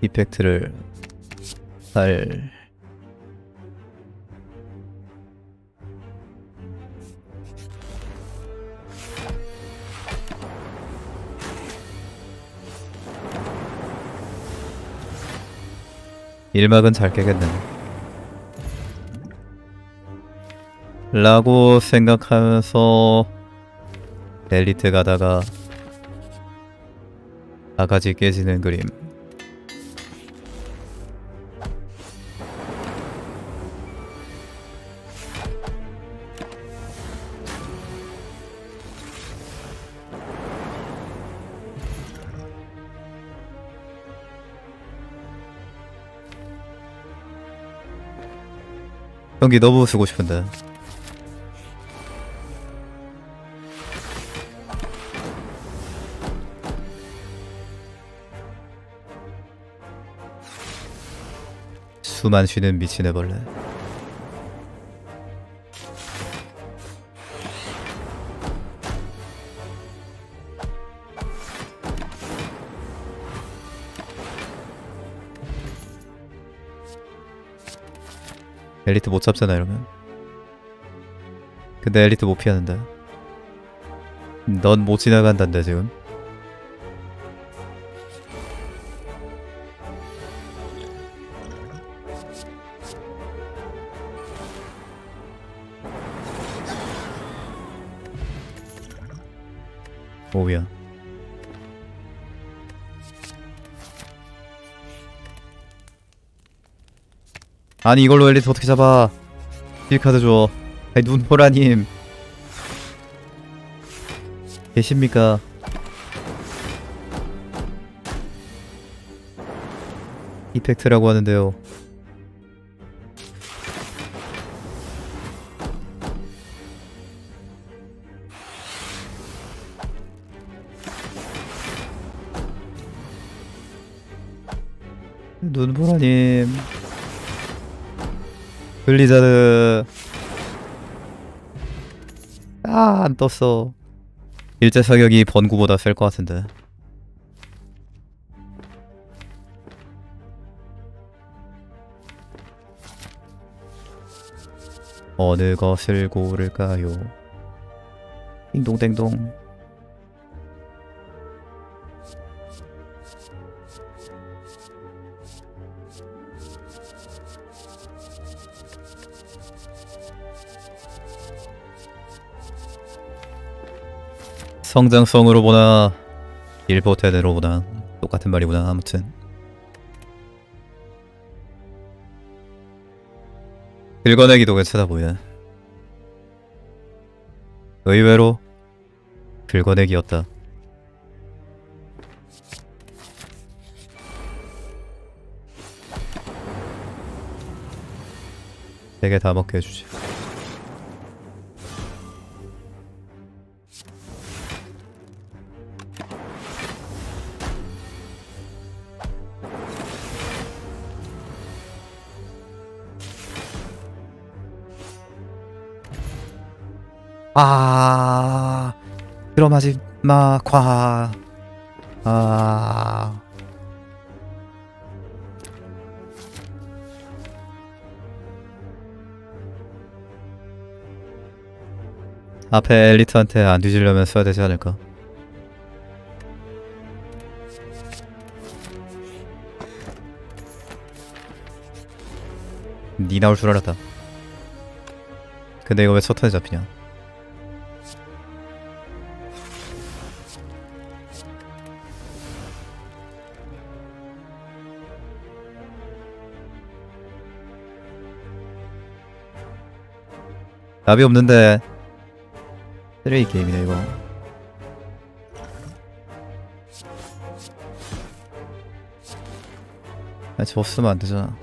이펙트를 할 일막은 잘 깨겠네. 라고 생각하면서 엘리트 가다가 바가지 깨지는 그림. 경기 너무 쓰고 싶은데. 수만 쉬는 미친 애벌레. 엘리트 못 잡잖아 이러면. 근데 엘리트 못 피하는데. 넌 못 지나간단데 지금. 오야. 아니 이걸로 엘리트 어떻게 잡아? 딜카드 줘. 아니 눈보라님 계십니까? 이펙트라고 하는데요. 눈보라님 블리자드. 아 안 떴어. 일제 사격이 번구보다 셀 것 같은데. 어느 것을 고를까요? 띵동댕동 성장성으로 보나 일보테드로 보나 똑같은 말이구나 아무튼. 긁어내기도 괜찮아 보여 의외로 긁어내기였다. 되게 다 먹게 해주지 아 들어마지 마 과 아 앞에 엘리트한테 안 뒤지려면 써야 되지 않을까? 니 나올 줄 알았다. 근데 이거 왜 첫턴에 잡히냐? 답이 없는데 쓰레기 게임이네 이거. 아 졌으면 안 되잖아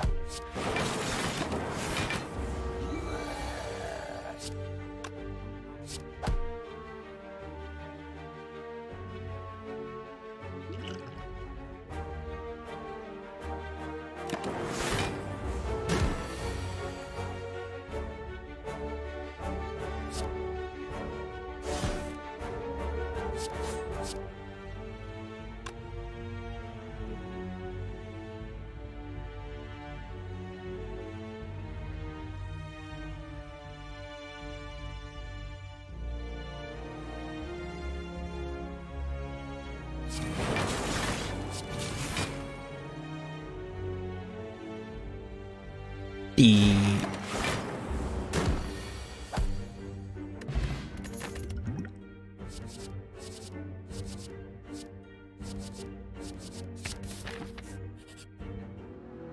이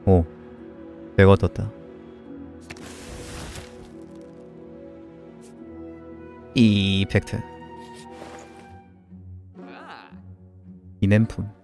오, 100원 떴다. 이펙트. 이냄품.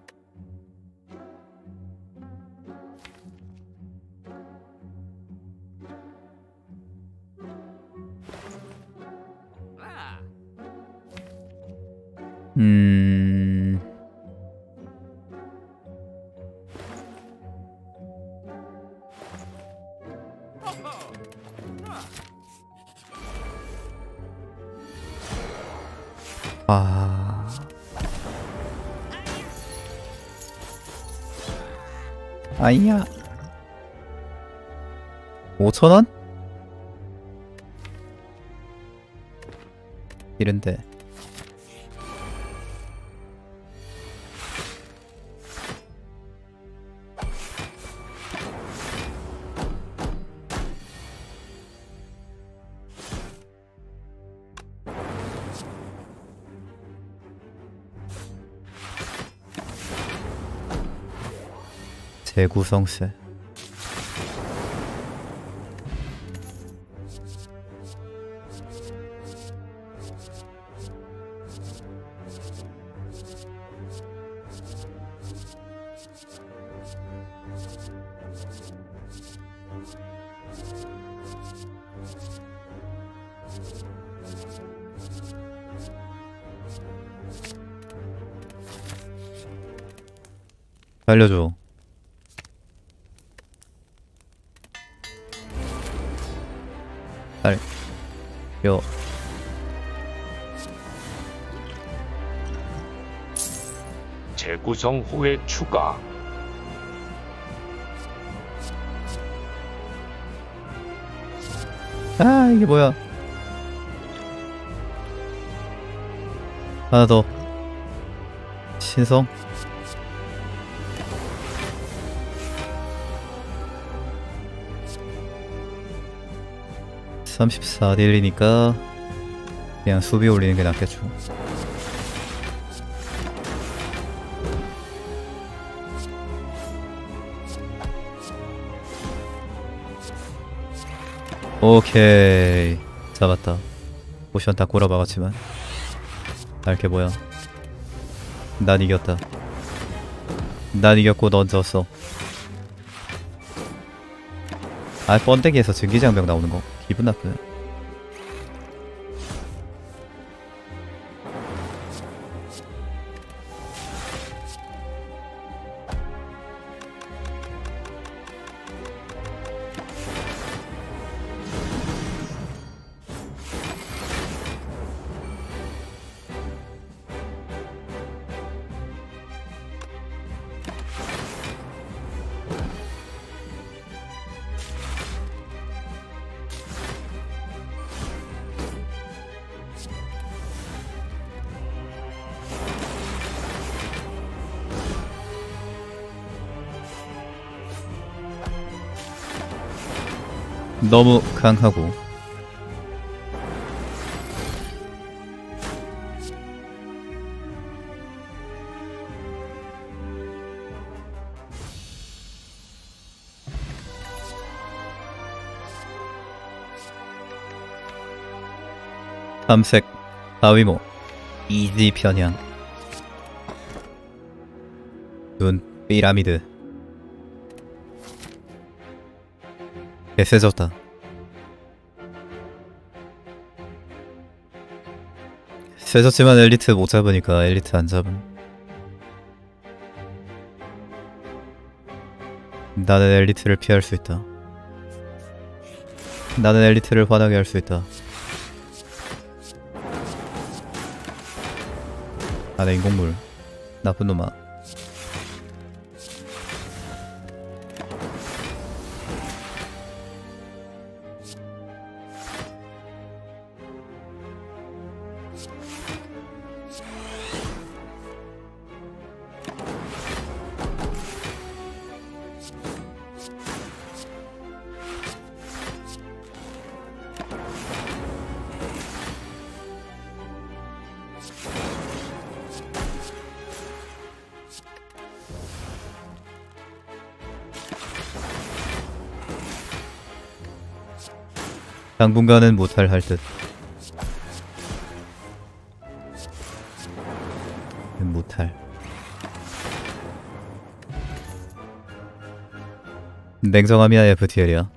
천원? 이런데. 재구성세 알려줘 알 요. 재구성 후에 추가. 아 이게 뭐야 하나 더. 신성? (34 딜이니까) 그냥 수비 올리는 게 낫겠죠. 오케이. 잡았다. potion 다 꼬라 박았지만 알게 뭐야? 난 이겼다. 난 이겼고 넌 졌어. 아 번데기에서 증기장병 나오는 거 기분 나쁘네 너무 강하고. 삼색 바위모 이지 편향. 눈 피라미드 개 세졌다. 세졌지만 엘리트 못 잡으니까 엘리트 안 잡음. 나는 엘리트를 피할 수 있다. 나는 엘리트를 화나게 할 수 있다. 나는 인공물. 나쁜 놈아 당분간은 못할 할 듯. 못할. 냉정함이야 FTL이야.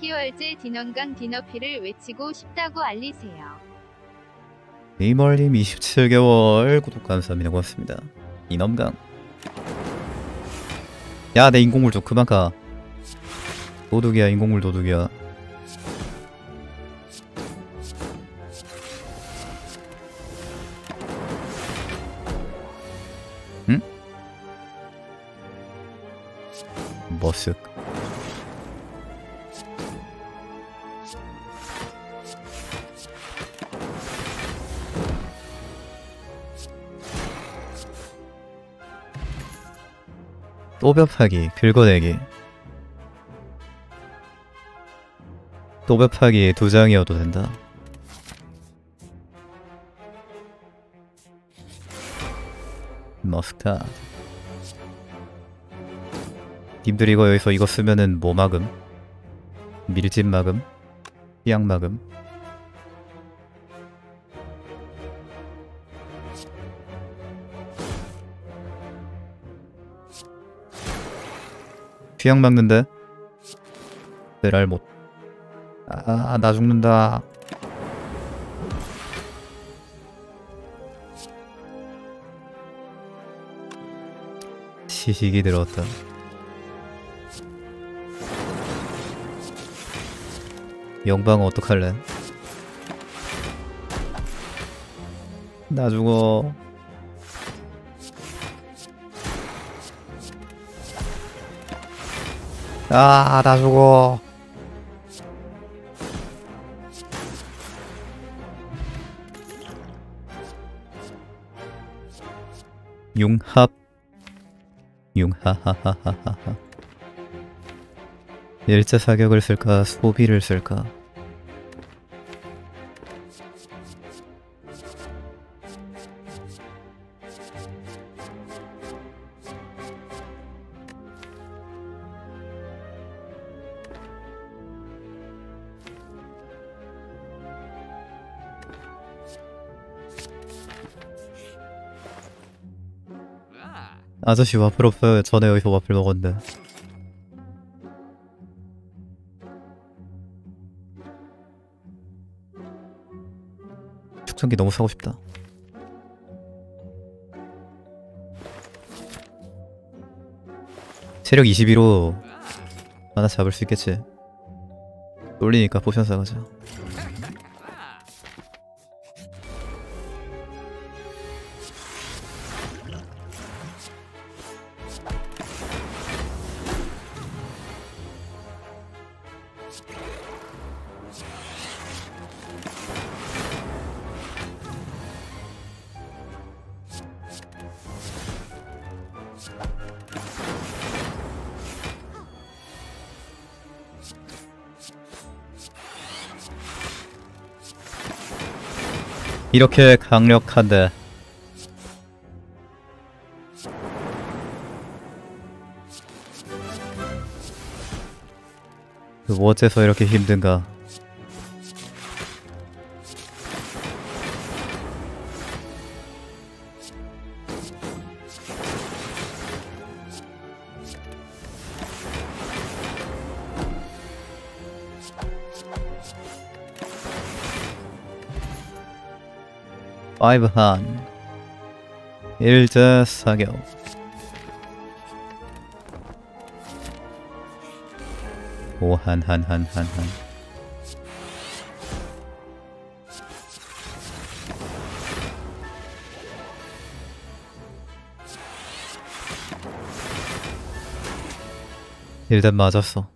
개월째 디넌강 디너피를 외치고 싶다고 알리세요. 이멀님 27개월 구독 감사합니다. 고맙습니다. 이넘강. 야, 내 인공물 좀 그만 가. 도둑이야, 인공물 도둑이야. 응? 머쓱. 또벽하기, 긁어내기. 또벽하기 두 장이어도 된다. 머스카드. 님들 이거 여기서 이거 쓰면은 뭐 막음? 밀집 막음? 피양 막음? 피양 막는데? 내랄 못. 아, 나 죽는다. 시식이 들었다. 영방 어떡할래? 나 죽어. 아, 나 죽어. 융합. 융하하하하하. 일자 사격을 쓸까, 소비를 쓸까? 아저씨 와플 없어요. 전에 여기서 와플 먹었는데. 축전기 너무 사고 싶다. 체력 22로 하나 잡을 수 있겠지. 쫄리니까 potion 사가자. 이렇게 강력한데 그 어째서 이렇게 힘든가 파이브 한 일자 사격. 오한 한 한 한 한. 일단 맞았어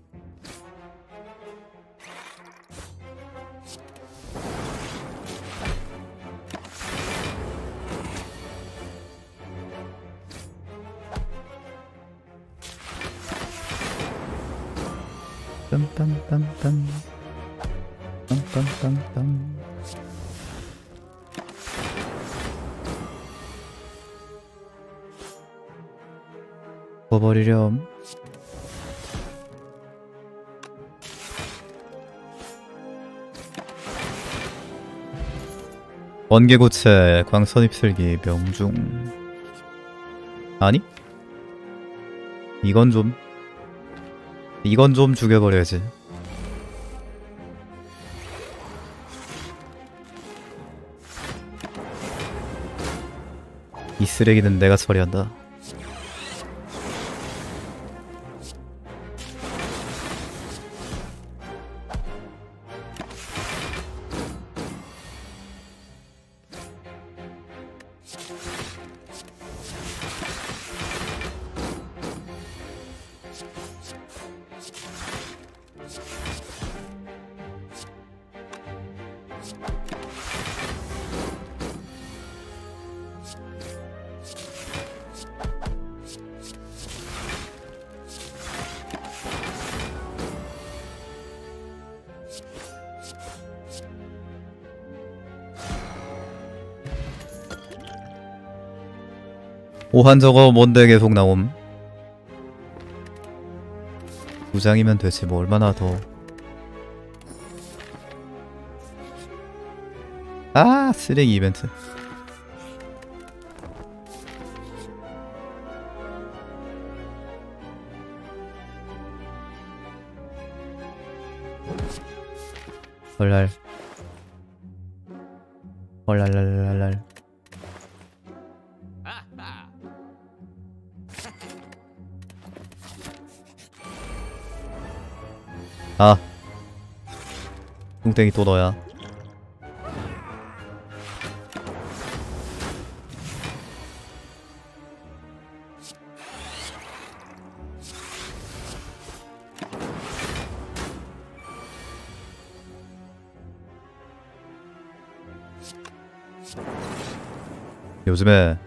번개고체, 광선입슬기, 명중. 아니? 이건 좀 이건 좀 죽여버려야지. 이 쓰레기는 내가 처리한다. 오한 저거 뭔데 계속 나옴. 두 장이면 되지 뭐 얼마나 더. 아 쓰레기 이벤트. 헐랄랄랄랄. 뚱땡이 또 너야. 요즘에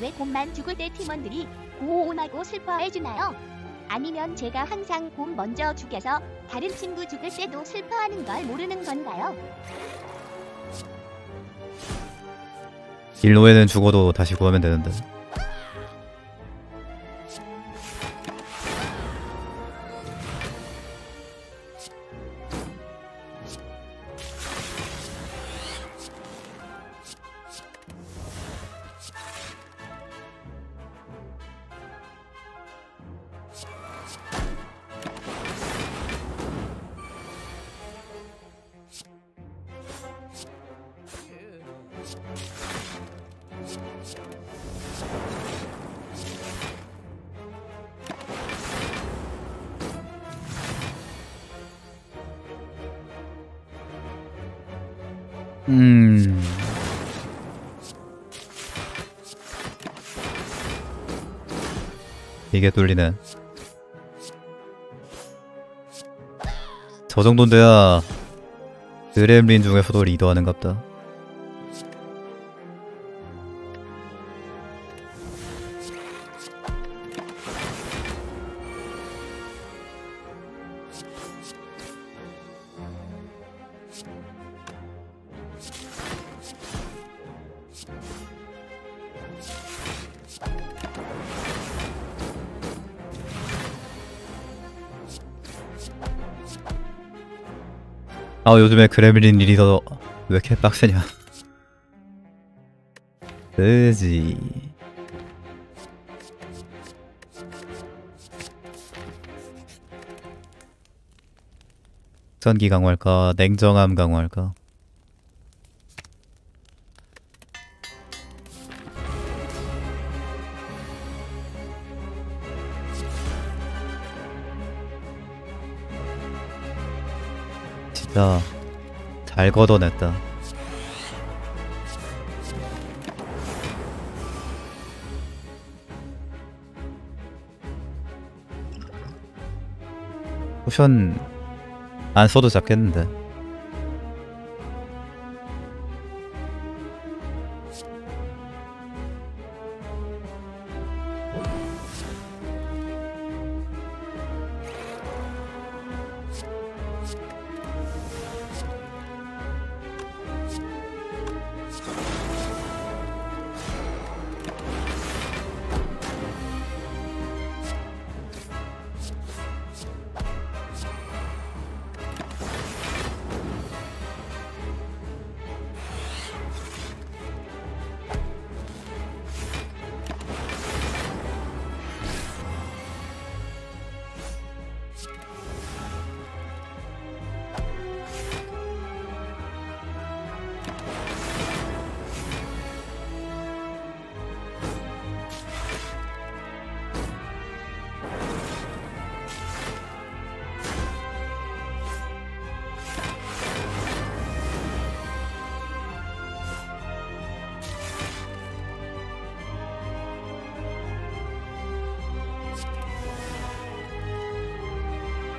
왜 곰만 죽을 때 팀원들이 고온하고 슬퍼해주나요? 아니면 제가 항상 곰 먼저 죽여서 다른 친구 죽을 때도 슬퍼하는 걸 모르는 건가요? 일노에는 죽어도 다시 구하면 되는데 뚫리네 저 정도는 돼야 드렘린 중에서도 리더하는갑다 아 요즘에 그래밀린 리더 왜 이렇게 빡세냐. 그지. 전기 강화할까? 냉정함 강화할까 진짜 잘 걷어냈다. 포션 안 써도 잡겠는데.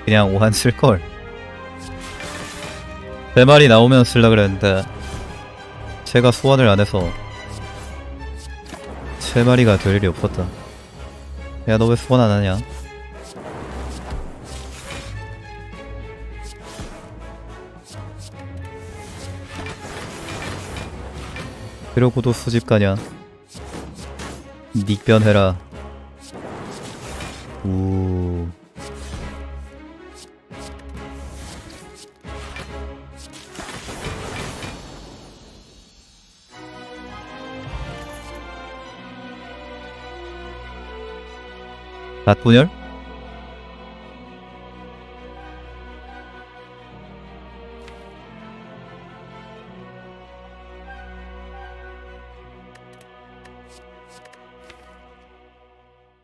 그냥 오한 쓸걸. 세 마리 나오면 쓸라 그랬는데 제가 소환을 안 해서 세 마리가 될 일이 없었다. 야 너 왜 소환 안 하냐? 그러고도 수집 가냐? 닉변해라. 우 닷분열?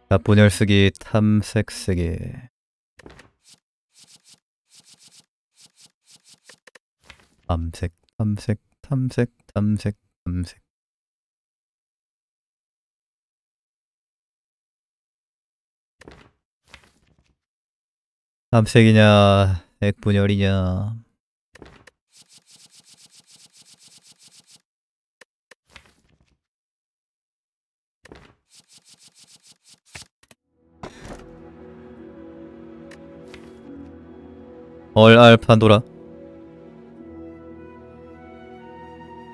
닷분열 쓰기 탐색 쓰기 탐색 탐색 탐색 탐색 탐색 탐색이냐 액분열이냐. 얼알 판도라.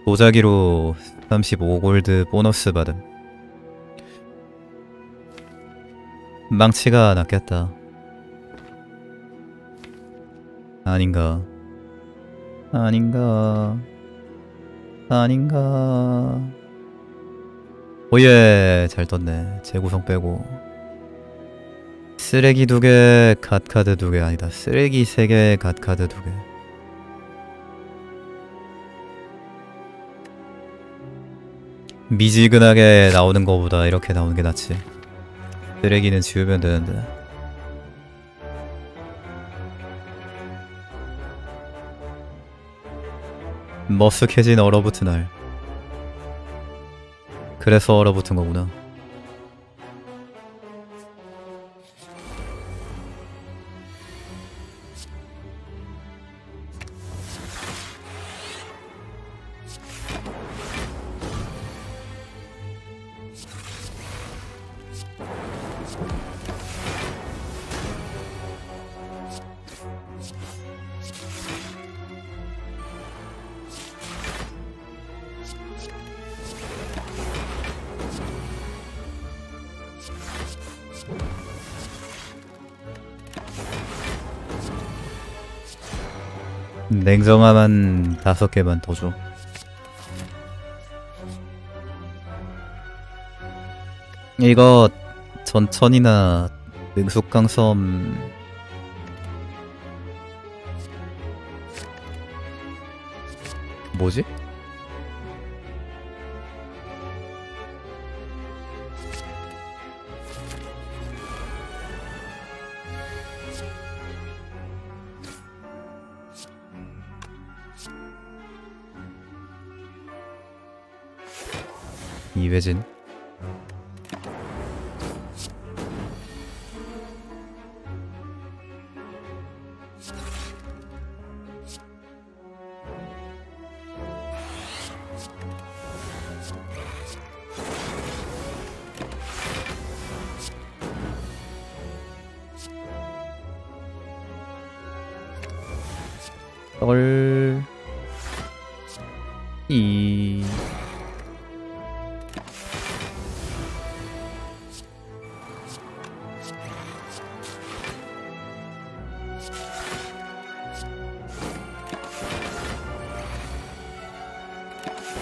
도자기로 35골드 보너스 받음. 망치가 낫겠다 아닌가? 아닌가? 아닌가? 오예 잘 떴네. 재구성 빼고. 쓰레기 두개 갓카드 두 개 아니다. 쓰레기 세개 갓카드 두개. 미지근하게 나오는 거보다 이렇게 나오는 게 낫지. 쓰레기는 지우면 되는데 머쓱해진 얼어붙은 날 그래서 얼어붙은 거구나 냉정함한 다섯 개만 더 줘. 이거 전천이나 능숙강섬 뭐지? 이회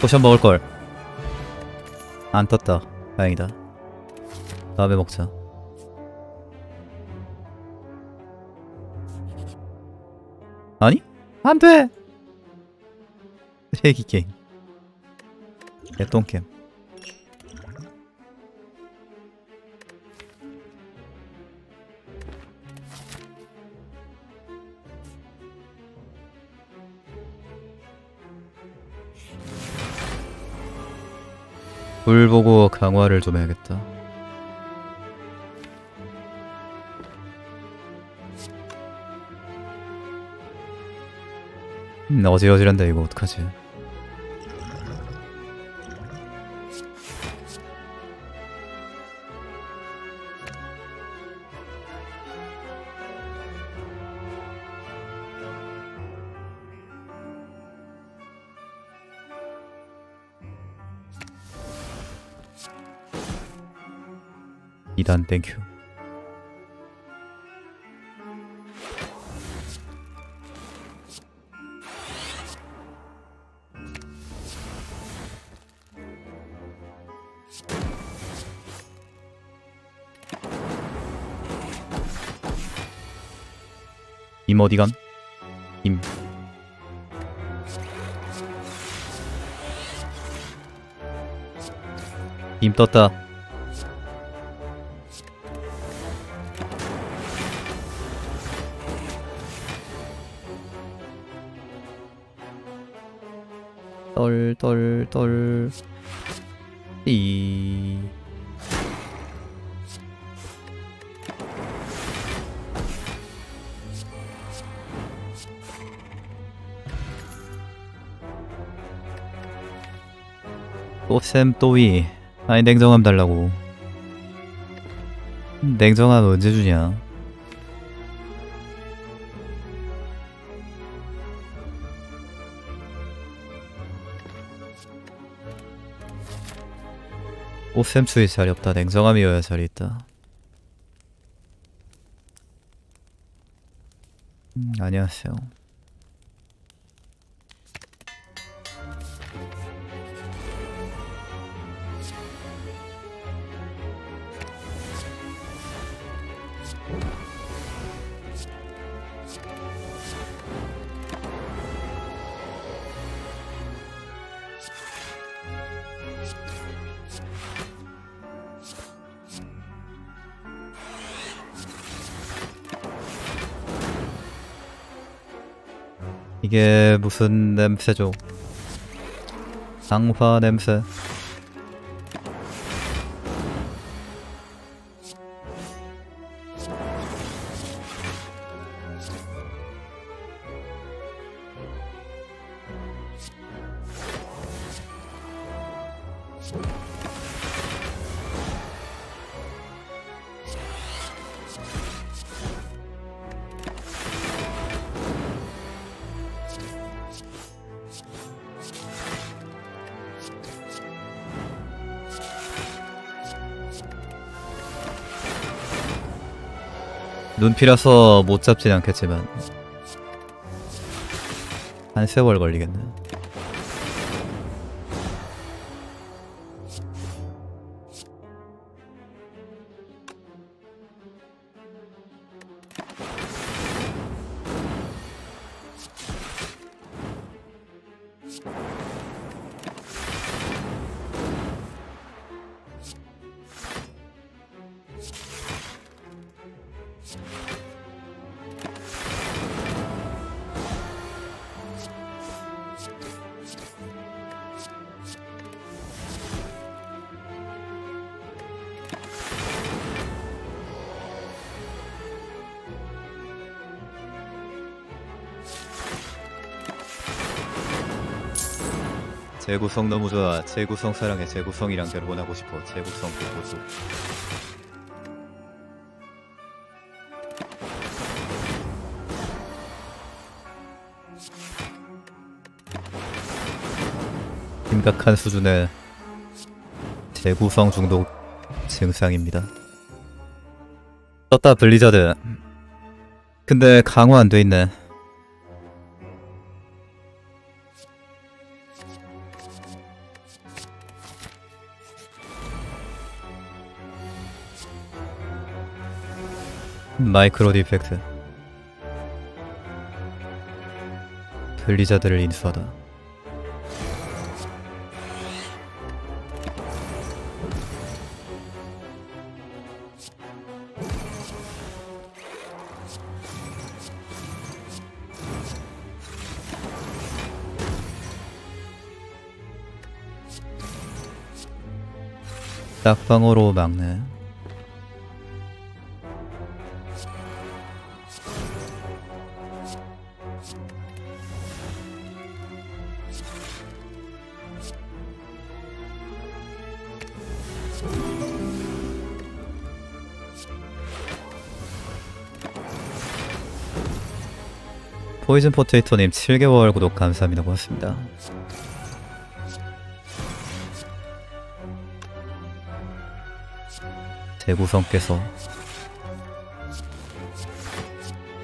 포션 먹을걸. 안 떴다. 다행이다. 다음에 먹자. 아니? 안 돼! 쓰레기 게임. 개똥캠. 불 보고 강화를 좀 해야겠다. 음, 어지러지란다 이거 어떡하지? 이단 땡큐. 임 어디감? 임. 임 떴다. 떨떨떨 이. 또쌤 또이 아니 냉정함 달라고. 냉정함 언제 주냐 수에 자리 없다. 냉정함이어야 자리 있다. 음, 안녕하세요 이게 무슨 냄새죠? 장화 냄새. 눈피라서 못 잡진 않겠지만 한 세월 걸리겠네. 재구성 너무 좋아. 재구성 사랑해. 재구성이랑 결혼하고 싶어. 재구성 보고서. 심각한 수준의 재구성 중독 증상입니다. 떴다 블리자드. 근데 강화 안 돼 있네. 마이크로 디펙트. 블리자드를 인수하다. 딱방으로 막네 포이즌 포테이토님 7개월 구독 감사합니다. 고맙습니다. 대구성께서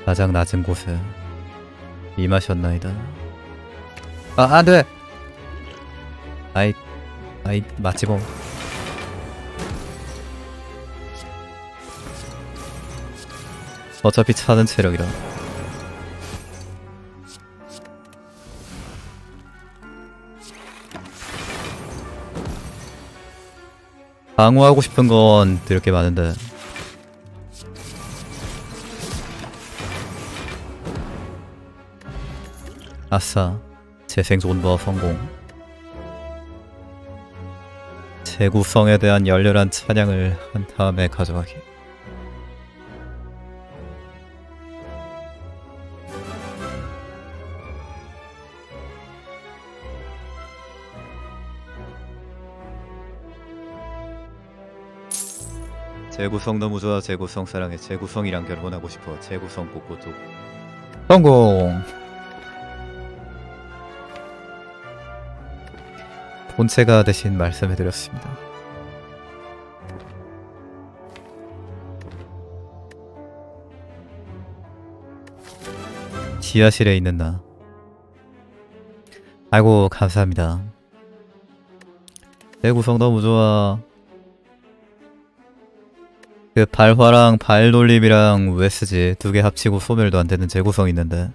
가장 낮은 곳에 임하셨나이다. 아, 안 돼! 아이, 아이, 뭐. 어차피 차는 체력이라. 방어하고 싶은 건 들을 게 많은데. 아싸, 재생 존버 성공. 재구성에 대한 열렬한 찬양을 한 다음에 가져가기. 재구성 너무 좋아. 재구성 사랑해. 재구성이랑 결혼하고 싶어. 재구성 꽃꽃도. 성공. 본체가 대신 말씀해드렸습니다. 지하실에 있는 나. 아이고 감사합니다. 재구성 너무 좋아 그 발화랑 발놀림이랑 왜 쓰지? 두 개 합치고 소멸도 안 되는 재구성 있는데.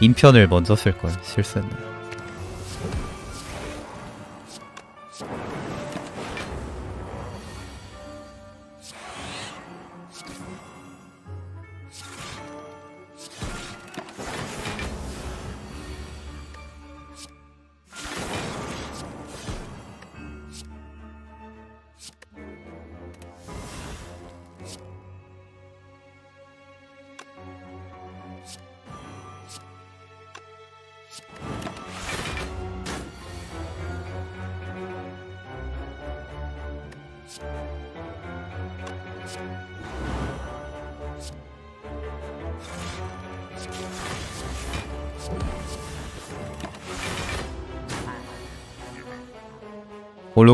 인편을 먼저 쓸 걸 실수했네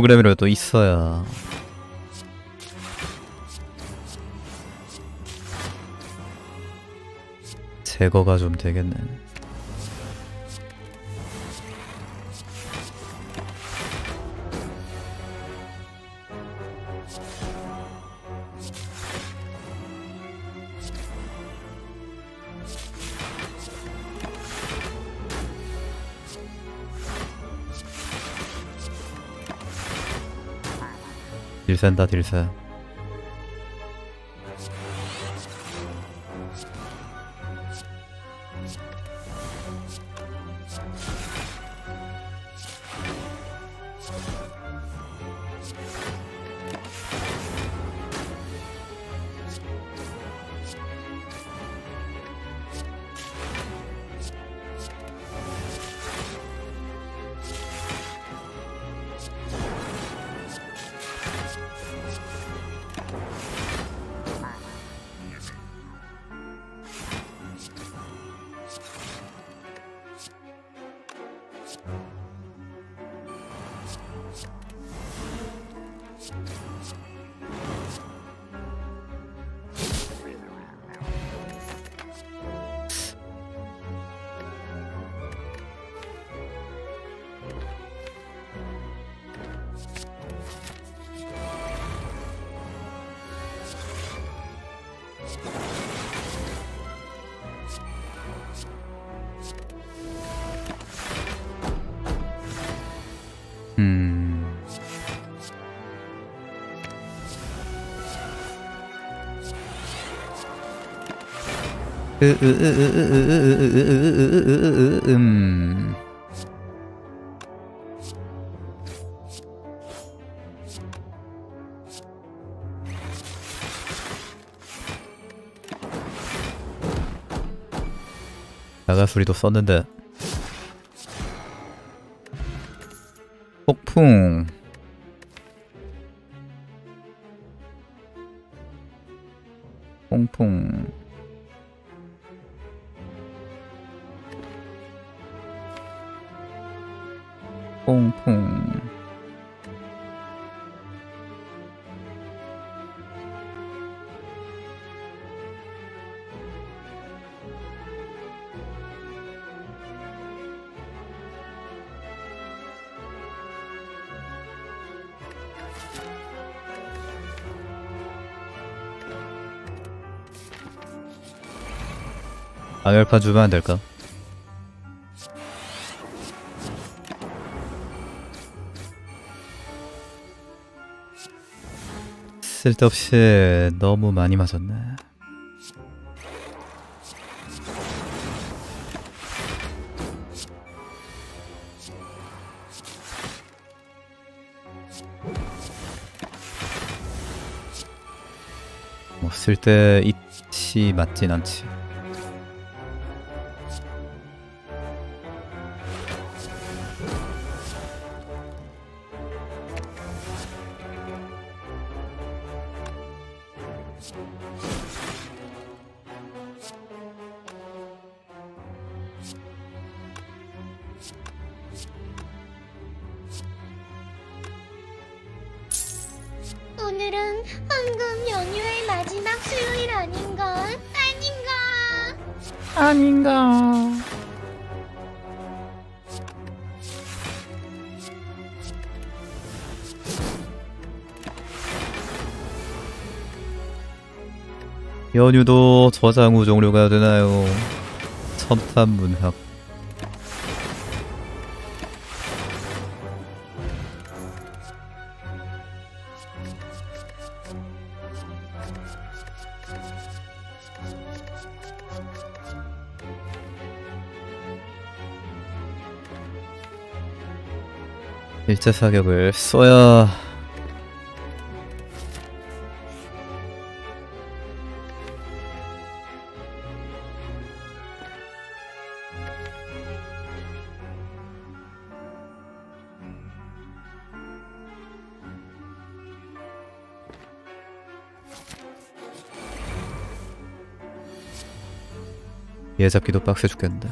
홀로그램이라도 있어야. 제거가 좀 되겠네 딜센다 딜센 음. 나가 소리도 썼는데 폭풍 퐁퐁 아열판 주면 안 될까? 쓸데없이 너무 많이 맞았네. 뭐 쓸데 있지 맞진 않지. 연휴도 저장후 종료가 되나요? 첨탑문학 일자 사격을 써야 얘 잡기도 빡세 죽겠는데.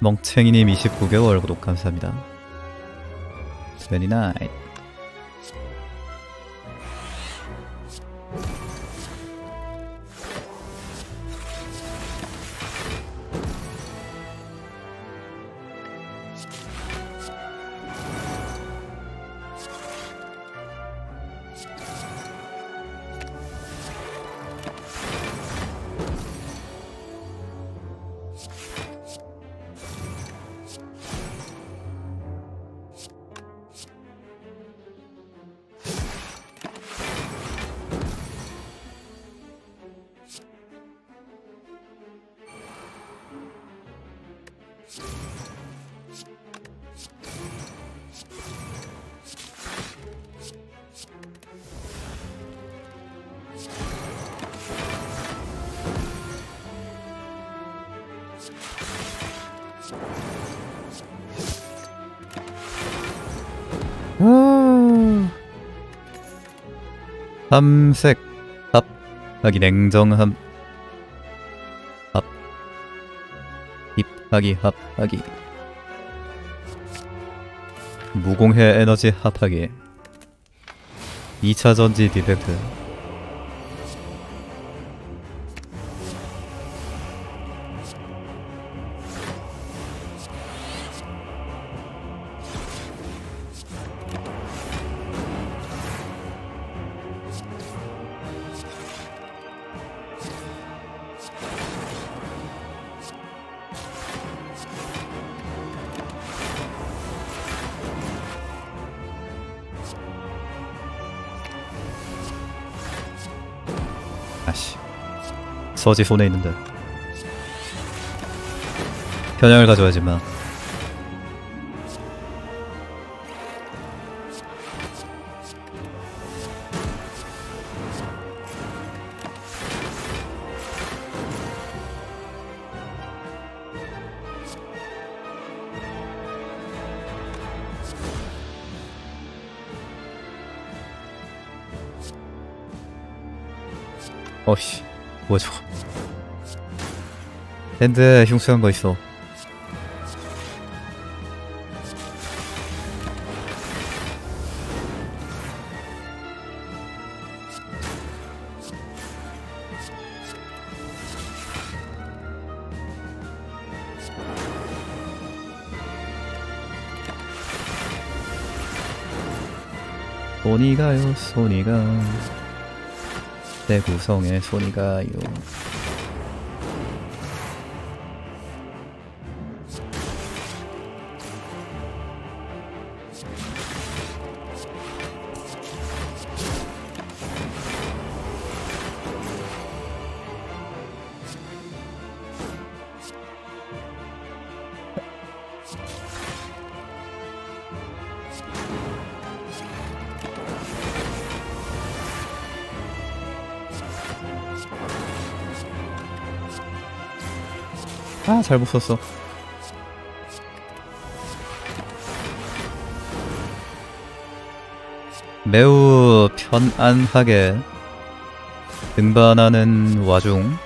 멍챙이님 29개월 구독 감사합니다. 29 삼색 합 하기 냉정함 합 힙하기 합하기. 무공해 에너지 합하기. 2차 전지 디펙트 서지 손에 있는데 편향을 가져야지 마 어씨 뭐야 저거 핸드에 흉수한 거 있어. 손이 가요 손이 가. 내 구성에 손이 가요 아 잘못 썼어 매우 편안하게 등반하는 와중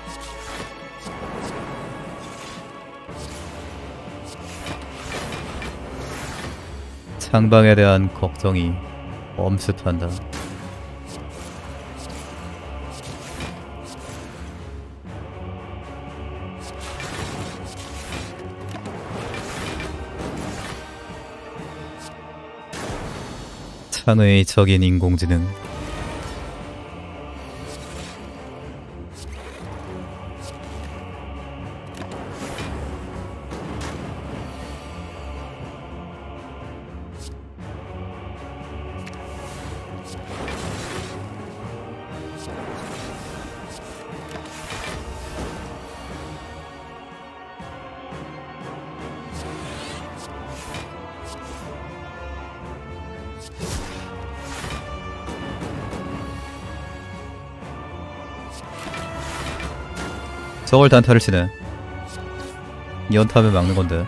창방에 대한 걱정이 엄습한다. 창의 적인 인공지능 저걸 단타를 치네. 연타면 막는 건데.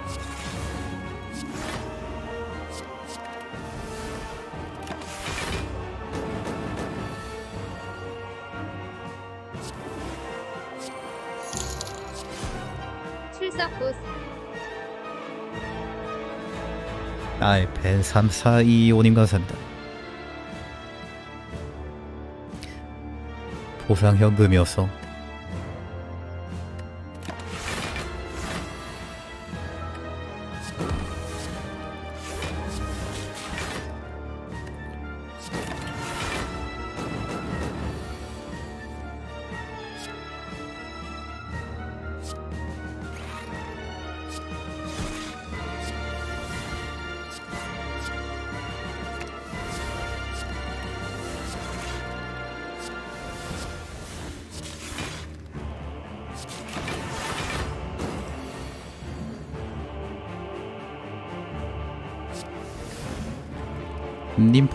아이 벤 3425님 감사합니다. 보상 현금이었어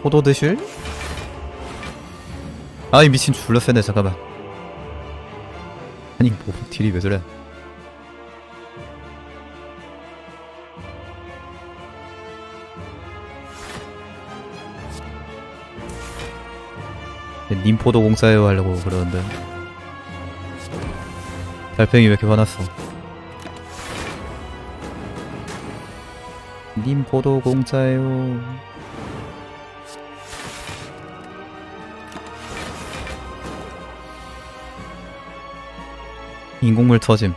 포도 드실? 아이 미친 줄러 세네 잠깐만. 아니 뭐 딜이 왜 저래? 님 포도 공사해요 하려고 그러는데. 달팽이 왜 이렇게 화났어? 님 포도 공짜예요 인공물 터짐.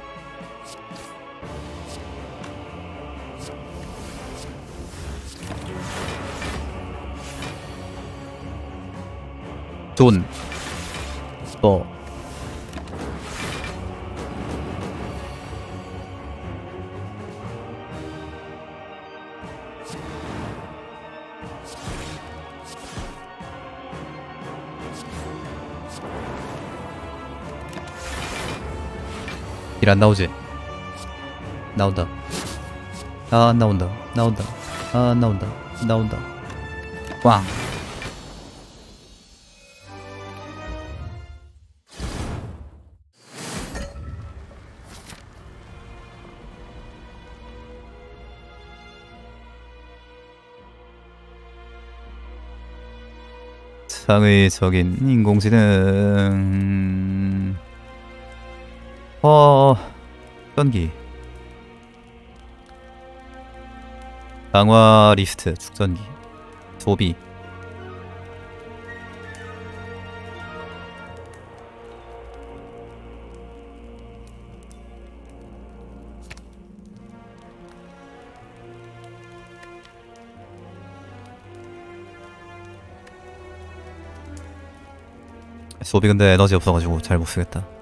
존 길 안 나오지? 나온다. 아, 안 나온다. 나온다. 아, 안 나온다. 나온다. 꽝. 창의적인 인공지능 어 축전기. 강화 리스트 축전기. 소비. 소비 근데 에너지 없어가지고 잘 못쓰겠다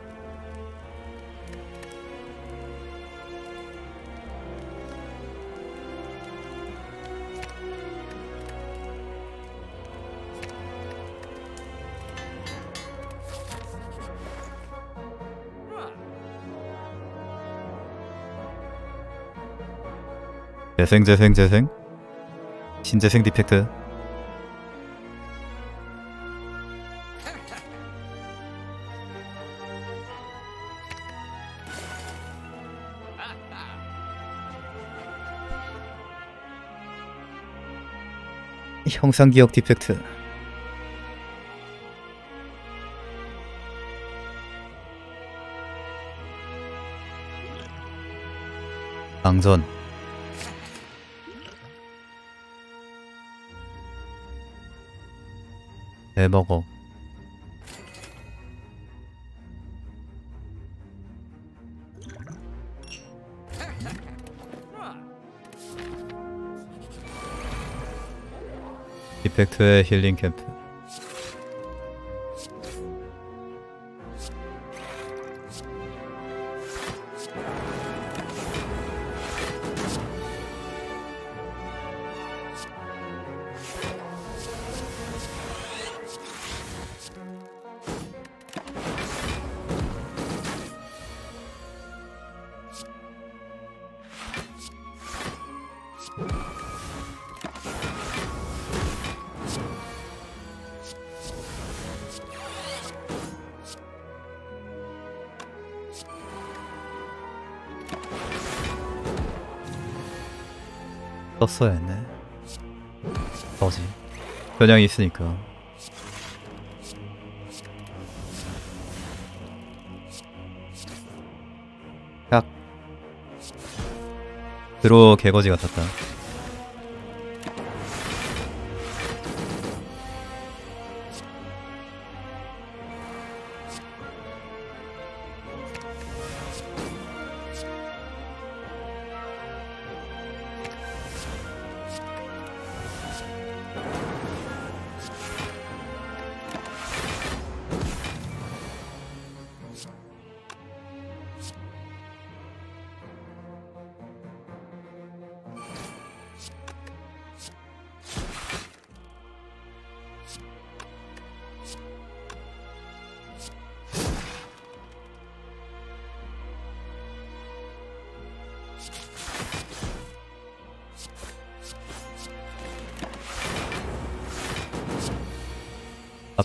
재생 재생 재생. 신재생 디펙트. 형상기억 디펙트. 방전 대먹어. 디펙트의 힐링 캠프 변형이 있으니까. 딱. 드로 개거지 같았다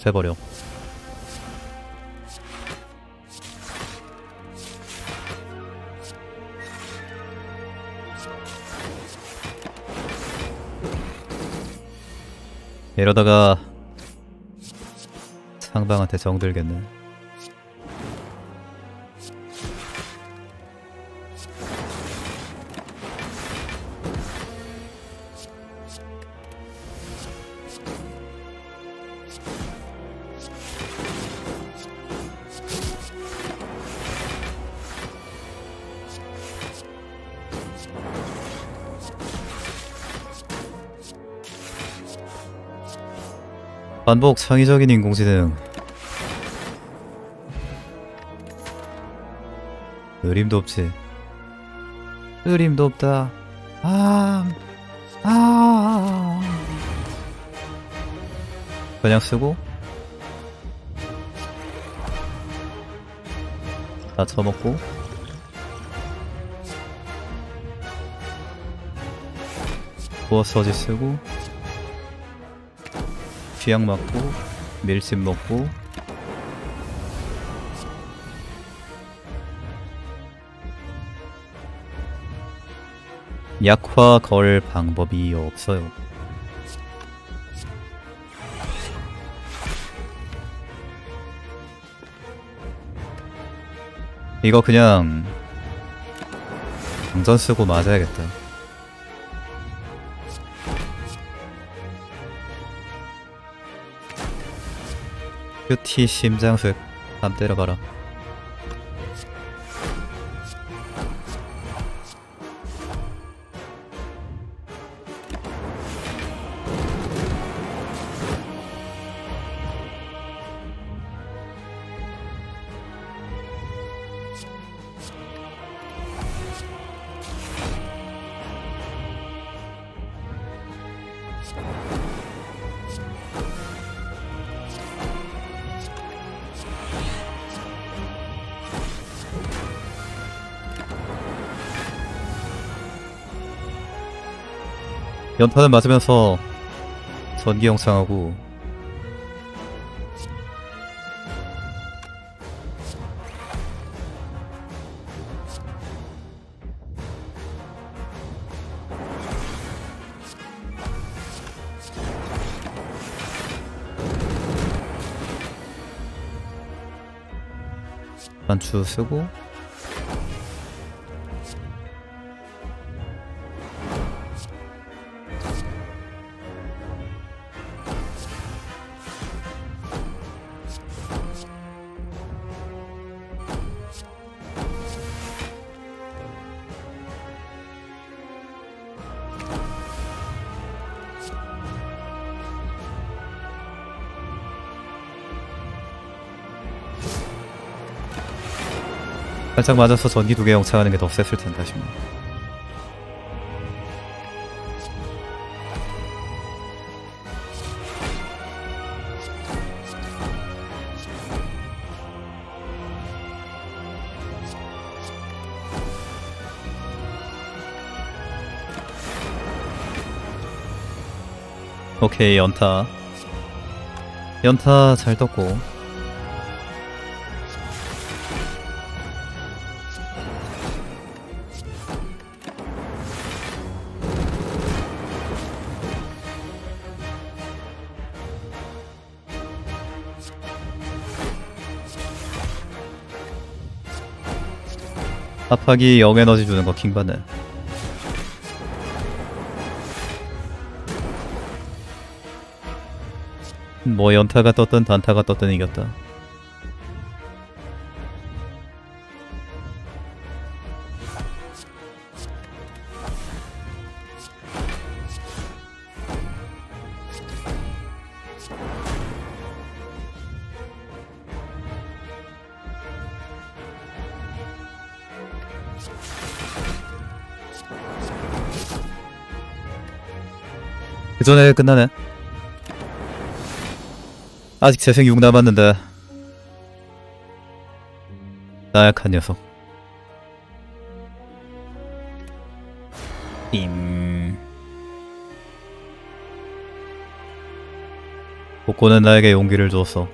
답해버려. 이러다가 상방한테 정들겠네 반복 창의적인 인공지능. 느림도 없지. 느림도 없다. 아, 아. 그냥 쓰고? 다 처먹고? 부어 서지 쓰고? 취약 맞고 밀심 먹고 약화 걸 방법이 없어요. 이거 그냥 방전 쓰고 맞아야겠다. 큐티 심장쇠 함 때려봐라. 연탄을 맞으면서 전기 영상하고. 단추 쓰고 살짝 맞아서 전기 두 개 영창하는 게 더 셌을 텐데 싶네. 오케이 연타 연타 잘 떴고 합하기 0 에너지 주는 거 킹받네 뭐 연타가 떴든 단타가 떴든 이겼다 그 전에 끝나네. 아직 재생 6 남았는데. 나약한 녀석. 임. 복고는 나에게 용기를 주었어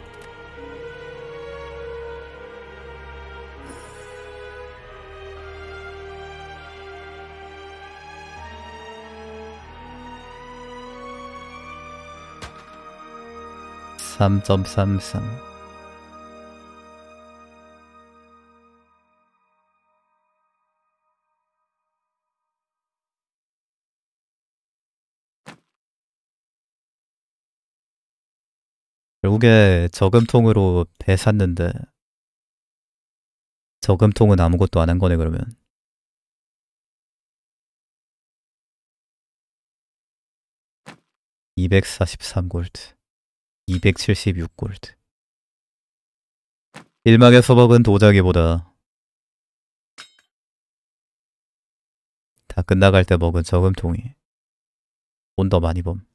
삼점삼삼. 결국에 저금통으로 배 샀는데 저금통은 아무것도 안 한 거네 그러면. (243 골드) 276골드. 일막에서 먹은 도자기보다 다 끝나갈 때 먹은 저금통이 돈더 많이 범.